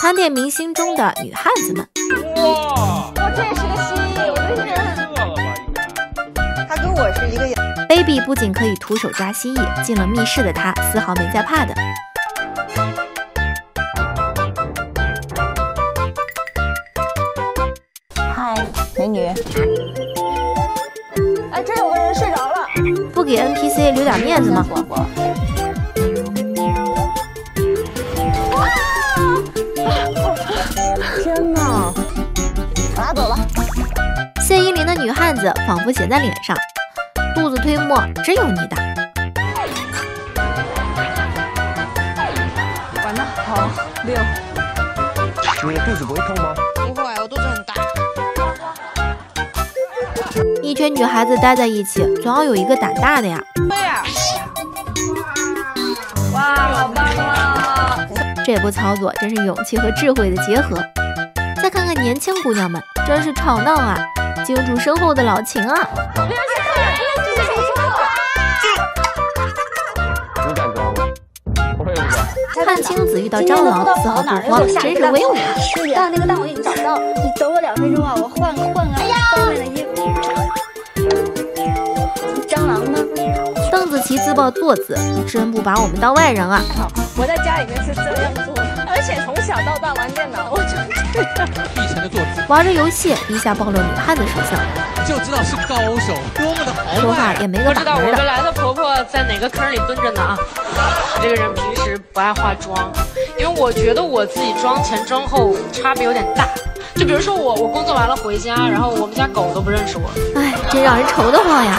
盘点明星中的女汉子们。哇，我这也是个蜥蜴，我这是。饿了吧？应该。他跟我是一个样。baby 不仅可以徒手抓蜥蜴，进了密室的他丝毫没在怕的。嗨，美女。哎，这有个人睡着了。不给 NPC 留点面子吗？拉走了。谢依霖的女汉子仿佛写在脸上，肚子推磨真有你的。玩的好溜。你的肚子不会痛吗？不会，我肚子很大。一群女孩子待在一起，总要有一个胆大的呀。对呀。哇，好棒啊！这波操作真是勇气和智慧的结合。再看看年轻姑娘们，真是吵闹啊，经住身后的老秦啊。你敢装吗？我也不敢。看青子遇到蟑螂，丝毫不慌，真是威武呀！但那个蛋我已经找不到了，你等我两分钟啊，我换换个方便的衣服。蟑螂呢？邓紫棋自曝坐姿，真不把我们当外人啊！我在家里面是这样做，而且从小到大玩电脑，我就必成的坐姿，玩着游戏一下暴露女汉子属性，就知道是高手，多么的豪说话迈。也没个不知道我。们来的婆婆在哪个坑里蹲着呢啊？我这个人平时不爱化妆，因为我觉得我自己妆前妆后差别有点大。就比如说我，我工作完了回家，然后我们家狗都不认识我。哎，真让人愁得慌呀！